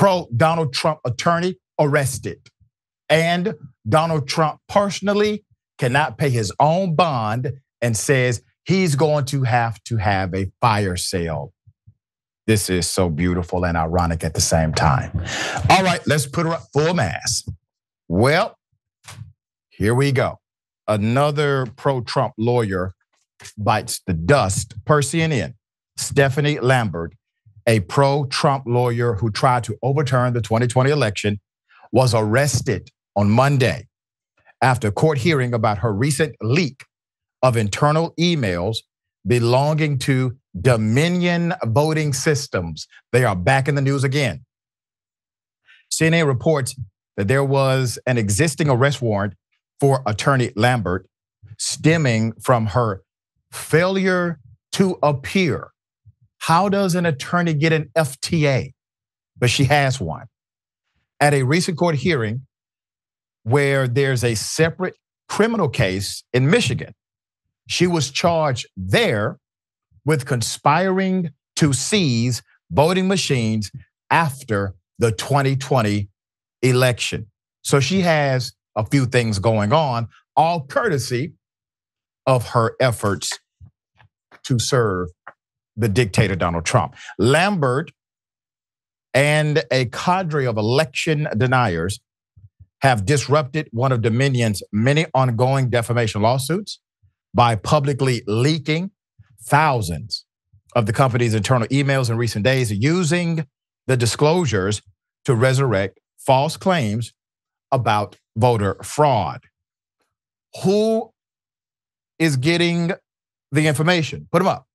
pro Donald Trump attorney arrested. And Donald Trump personally cannot pay his own bond and says he's going to have to have a fire sale. This is so beautiful and ironic at the same time. All right, let's put her up full mass. Well, here we go. Another pro Trump lawyer bites the dust per CNN. Stefanie Lambert, a pro Trump lawyer who tried to overturn the 2020 election, was arrested on Monday after a court hearing about her recent leak of internal emails belonging to Dominion voting systems. They are back in the news again. CNN reports that there was an existing arrest warrant for attorney Lambert stemming from her failure to appear. How does an attorney get an FTA? But she has one. At a recent court hearing where there's a separate criminal case in Michigan, she was charged there with conspiring to seize voting machines after the 2020 election. So she has a few things going on, all courtesy of her efforts to serve the dictator Donald Trump. Lambert and a cadre of election deniers have disrupted one of Dominion's many ongoing defamation lawsuits by publicly leaking thousands of the company's internal emails in recent days using the disclosures to resurrect false claims about voter fraud. Who is getting the information? Put them up.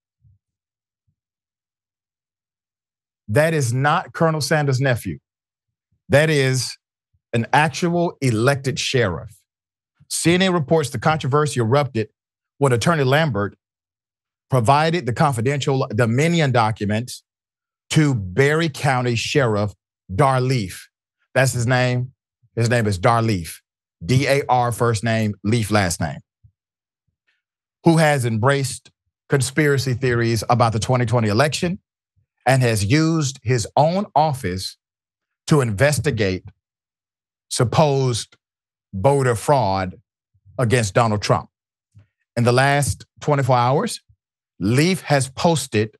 That is not Colonel Sanders' nephew. That is an actual elected sheriff. CNN reports the controversy erupted when Attorney Lambert provided the confidential Dominion documents to Barry County Sheriff Dar Leaf. That's his name. His name is Dar Leaf. D A R first name, Leaf last name. Who has embraced conspiracy theories about the 2020 election and has used his own office to investigate supposed voter fraud against Donald Trump. In the last 24 hours, Leaf has posted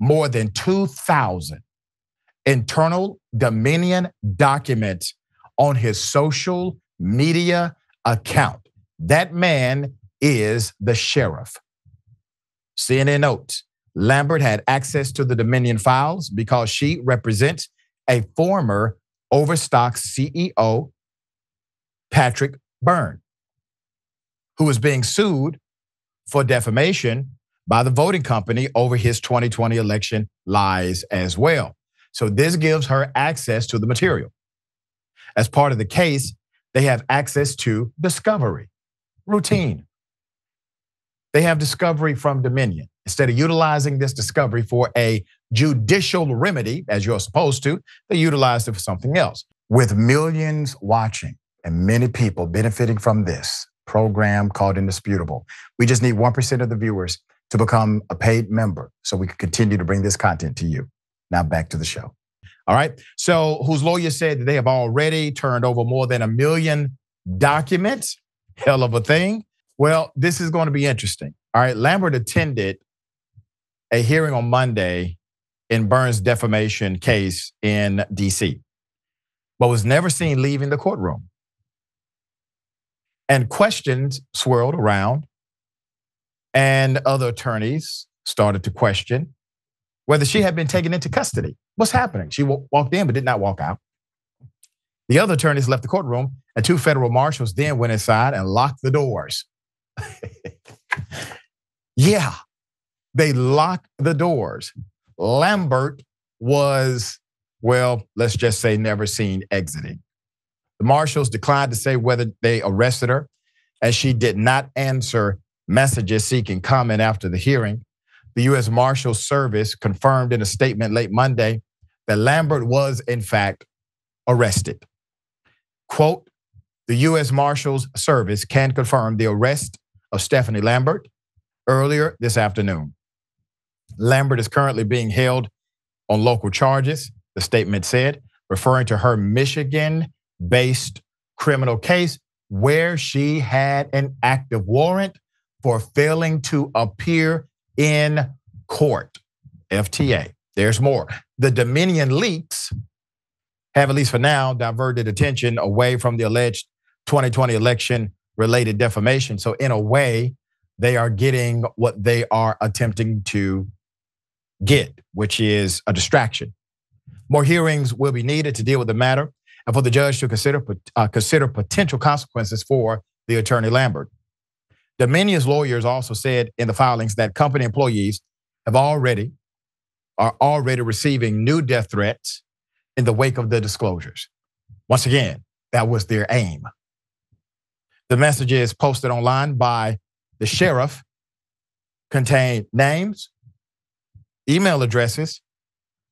more than 2,000 internal Dominion documents on his social media account. That man is the sheriff. CNN notes Lambert had access to the Dominion files because she represents a former Overstock CEO, Patrick Byrne, who is being sued for defamation by the voting company over his 2020 election lies as well. So this gives her access to the material. As part of the case, they have access to discovery, routine. They have discovery from Dominion. Instead of utilizing this discovery for a judicial remedy, as you're supposed to, they utilized it for something else. With millions watching and many people benefiting from this program called Indisputable, we just need 1% of the viewers to become a paid member so we can continue to bring this content to you. Now back to the show. All right. So, whose lawyer said that they have already turned over more than a million documents. Hell of a thing. Well, this is going to be interesting. All right. Lambert attended a hearing on Monday in Byrne's defamation case in DC, but was never seen leaving the courtroom. And questions swirled around, and other attorneys started to question whether she had been taken into custody. What's happening? She walked in but did not walk out. The other attorneys left the courtroom, and two federal marshals then went inside and locked the doors. yeah, they locked the doors. Lambert was, well, let's just say never seen exiting. The marshals declined to say whether they arrested her, as she did not answer messages seeking comment after the hearing. The U.S. Marshals Service confirmed in a statement late Monday that Lambert was, in fact, arrested. Quote, the U.S. Marshals Service can confirm the arrest of Stefanie Lambert earlier this afternoon. Lambert is currently being held on local charges, the statement said. referring to her Michigan based criminal case where she had an active warrant for failing to appear in court. FTA. There's more. The Dominion leaks have, at least for now, diverted attention away from the alleged 2020 election related defamation. So, in a way, they are getting what they are attempting to get, which is a distraction. More hearings will be needed to deal with the matter and for the judge to consider, uh, consider potential consequences for the attorney Lambert. Dominion's lawyers also said in the filings that company employees have already are already receiving new death threats in the wake of the disclosures. Once again, that was their aim. The messages posted online by the sheriff contain names, email addresses,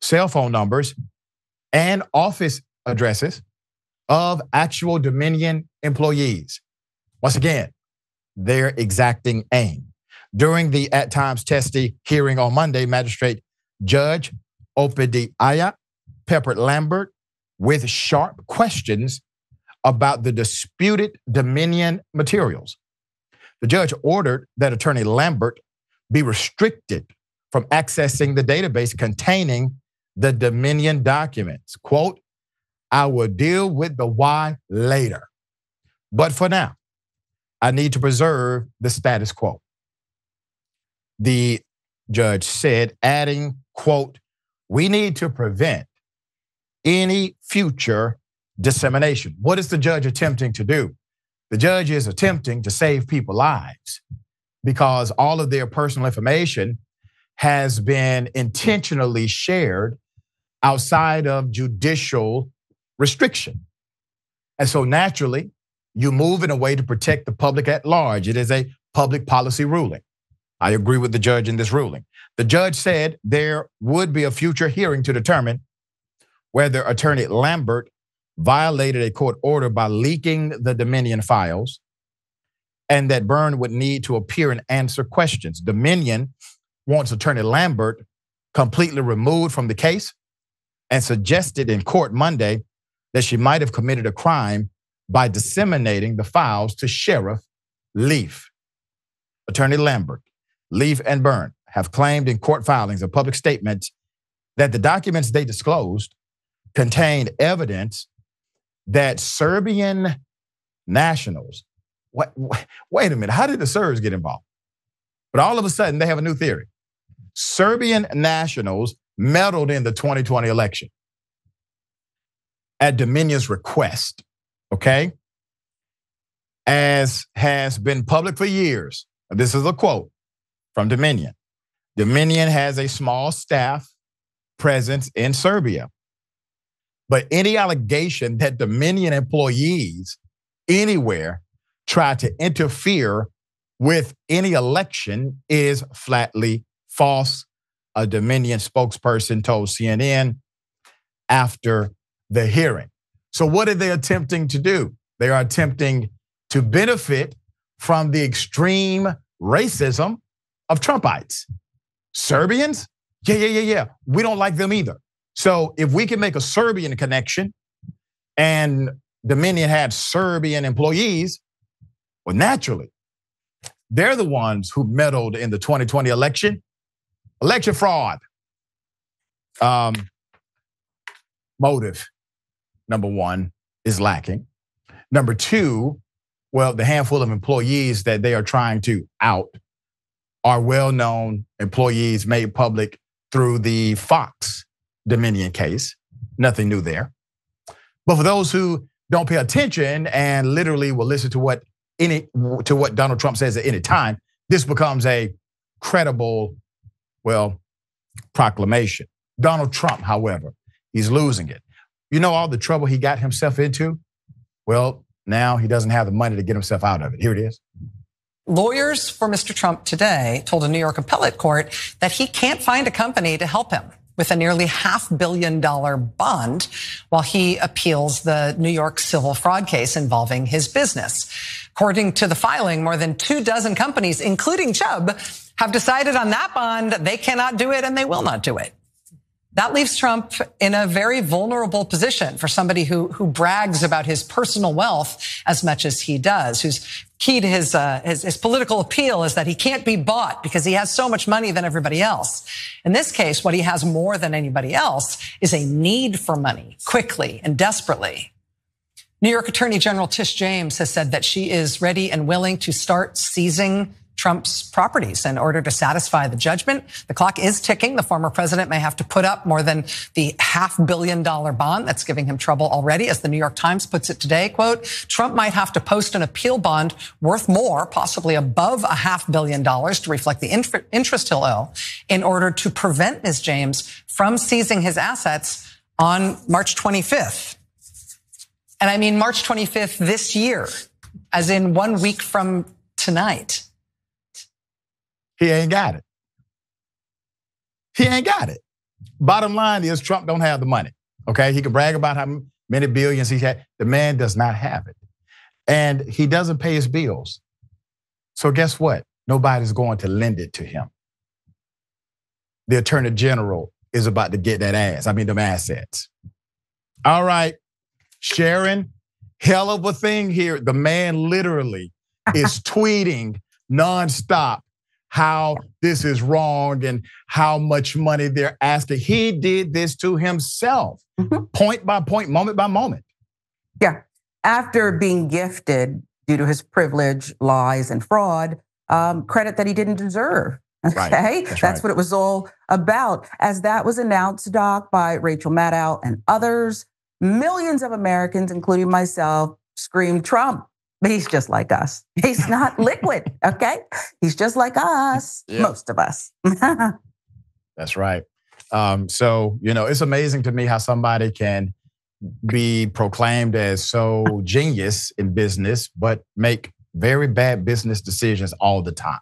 cell phone numbers, and office addresses of actual Dominion employees. Once again, their exacting aim. During the at times testy hearing on Monday, Magistrate Judge Upadhyaya peppered Lambert with sharp questions about the disputed Dominion materials. The judge ordered that Attorney Lambert be restricted from accessing the database containing the Dominion documents. Quote, I will deal with the why later. But for now, I need to preserve the status quo. The judge said, adding, quote, we need to prevent any future dissemination. What is the judge attempting to do? The judge is attempting to save people lives because all of their personal information has been intentionally shared outside of judicial restriction. And so naturally, you move in a way to protect the public at large. It is a public policy ruling. I agree with the judge in this ruling. The judge said there would be a future hearing to determine whether Attorney Lambert violated a court order by leaking the Dominion files and that Byrne would need to appear and answer questions. Dominion wants Attorney Lambert completely removed from the case and suggested in court Monday that she might have committed a crime by disseminating the files to Sheriff Leaf. Attorney Lambert, Leaf, and Byrne have claimed in court filings and public statements that the documents they disclosed contained evidence that Serbian nationals, what, wait a minute, how did the Serbs get involved? But all of a sudden, they have a new theory. Serbian nationals meddled in the 2020 election at Dominion's request, okay? As has been public for years. This is a quote from Dominion. Dominion has a small staff presence in Serbia. But any allegation that Dominion employees anywhere try to interfere with any election is flatly false. A Dominion spokesperson told CNN after the hearing. So, what are they attempting to do? They are attempting to benefit from the extreme racism of Trumpites. Serbians? Yeah, yeah, yeah, yeah. We don't like them either. So if we can make a Serbian connection and Dominion had Serbian employees, well, naturally, they're the ones who meddled in the 2020 election. Election fraud. Um, motive, number one, is lacking. Number two, well, the handful of employees that they are trying to out are well known employees made public through the Fox Dominion case. Nothing new there. But for those who don't pay attention and literally will listen to what any to what Donald Trump says at any time, this becomes a credible, well, proclamation. Donald Trump, however, he's losing it. You know all the trouble he got himself into? Well, now he doesn't have the money to get himself out of it. Here it is. Lawyers for Mr. Trump today told a New York appellate court that he can't find a company to help him with a nearly half billion dollar bond while he appeals the New York civil fraud case involving his business. According to the filing, more than two dozen companies, including Chubb, have decided on that bond they cannot do it and they will not do it. that leaves Trump in a very vulnerable position for somebody who, who brags about his personal wealth as much as he does, who's key to his, uh, his, his political appeal is that he can't be bought because he has so much money than everybody else. In this case, what he has more than anybody else is a need for money quickly and desperately. New York Attorney General Tish James has said that she is ready and willing to start seizing Trump's properties in order to satisfy the judgment. The clock is ticking. The former president may have to put up more than the half billion dollar bond that's giving him trouble already. As the New York Times puts it today, quote, Trump might have to post an appeal bond worth more, possibly above a half billion dollars to reflect the interest he'll owe in order to prevent Ms. James from seizing his assets on March 25th. And I mean March 25th this year, as in one week from tonight. He ain't got it. He ain't got it. Bottom line is Trump don't have the money. Okay, he can brag about how many billions he had. The man does not have it, and he doesn't pay his bills. So guess what? Nobody's going to lend it to him. The attorney general is about to get that ass. I mean, them assets. All right, Sharon, hell of a thing here. The man literally is tweeting nonstop how this is wrong and how much money they're asking. He did this to himself, mm-hmm. point by point, moment by moment. Yeah. After being gifted due to his privilege, lies, and fraud, um, credit that he didn't deserve. Okay. Right. That's, That's right. what it was all about. As that was announced, Doc, by Rachel Maddow and others, millions of Americans, including myself, screamed Trump he's just like us. He's not liquid, okay? He's just like us, yeah. most of us. That's right. Um, so, you know, it's amazing to me how somebody can be proclaimed as so genius in business, but make very bad business decisions all the time.